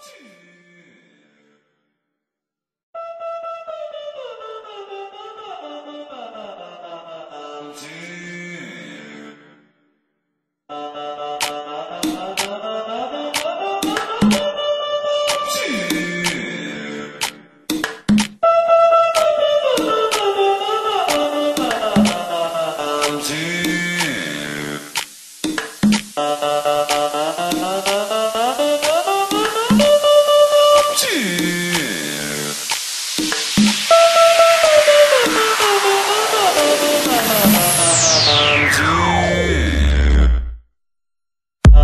去。